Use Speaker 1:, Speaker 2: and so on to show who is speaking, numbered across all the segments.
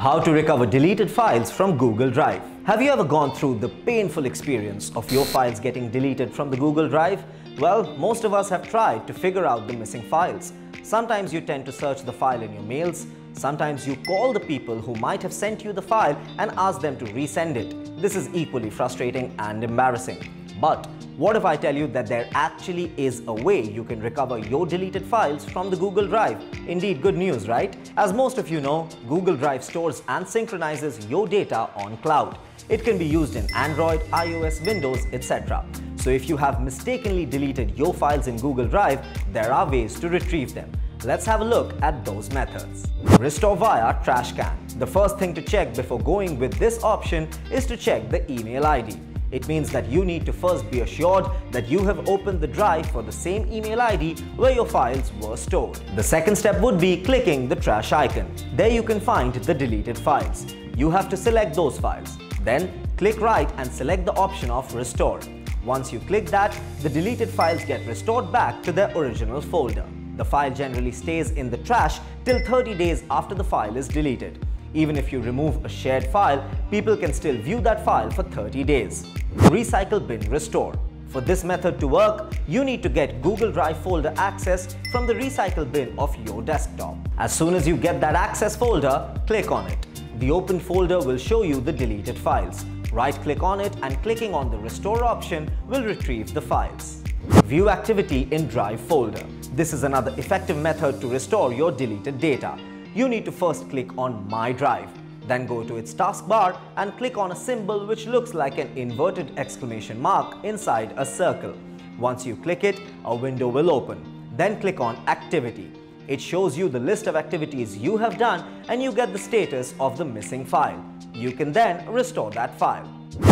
Speaker 1: How to recover deleted files from Google Drive. Have you ever gone through the painful experience of your files getting deleted from the Google Drive? Well, most of us have tried to figure out the missing files. Sometimes you tend to search the file in your mails. Sometimes you call the people who might have sent you the file and ask them to resend it. This is equally frustrating and embarrassing. But what if I tell you that there actually is a way you can recover your deleted files from the Google Drive? Indeed, good news, right? As most of you know, Google Drive stores and synchronizes your data on cloud. It can be used in Android, iOS, Windows, etc. So if you have mistakenly deleted your files in Google Drive, there are ways to retrieve them. Let's have a look at those methods. Restore via trash can. The first thing to check before going with this option is to check the email ID. It means that you need to first be assured that you have opened the drive for the same email ID where your files were stored. The second step would be clicking the trash icon. There you can find the deleted files. You have to select those files. Then click right and select the option of restore. Once you click that, the deleted files get restored back to their original folder. The file generally stays in the trash till 30 days after the file is deleted. Even if you remove a shared file, people can still view that file for 30 days. Recycle bin restore. For this method to work, you need to get Google Drive folder access from the recycle bin of your desktop. As soon as you get that access folder, click on it. The open folder will show you the deleted files. Right-click on it and clicking on the restore option will retrieve the files. View activity in Drive folder. This is another effective method to restore your deleted data you need to first click on My Drive. Then go to its taskbar and click on a symbol which looks like an inverted exclamation mark inside a circle. Once you click it, a window will open. Then click on Activity. It shows you the list of activities you have done and you get the status of the missing file. You can then restore that file.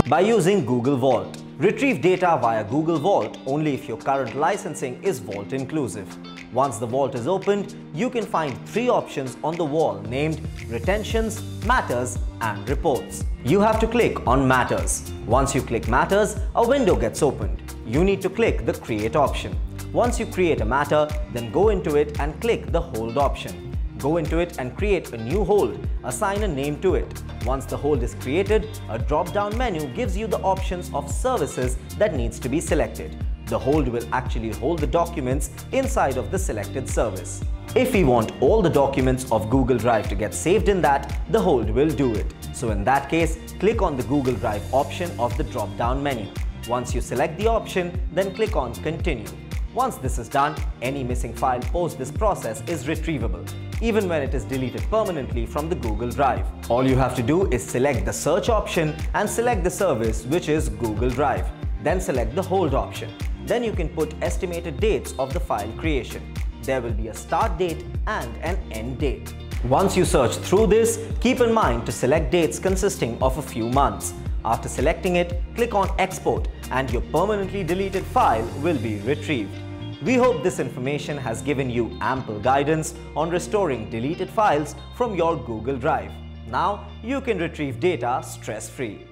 Speaker 1: By using Google Vault. Retrieve data via Google Vault only if your current licensing is Vault inclusive. Once the vault is opened, you can find three options on the wall named Retentions, Matters and Reports. You have to click on Matters. Once you click Matters, a window gets opened. You need to click the Create option. Once you create a matter, then go into it and click the Hold option. Go into it and create a new hold. Assign a name to it. Once the hold is created, a drop-down menu gives you the options of services that needs to be selected the hold will actually hold the documents inside of the selected service. If we want all the documents of Google Drive to get saved in that, the hold will do it. So in that case, click on the Google Drive option of the drop-down menu. Once you select the option, then click on Continue. Once this is done, any missing file post this process is retrievable, even when it is deleted permanently from the Google Drive. All you have to do is select the search option and select the service which is Google Drive. Then select the hold option. Then you can put estimated dates of the file creation. There will be a start date and an end date. Once you search through this, keep in mind to select dates consisting of a few months. After selecting it, click on Export and your permanently deleted file will be retrieved. We hope this information has given you ample guidance on restoring deleted files from your Google Drive. Now you can retrieve data stress-free.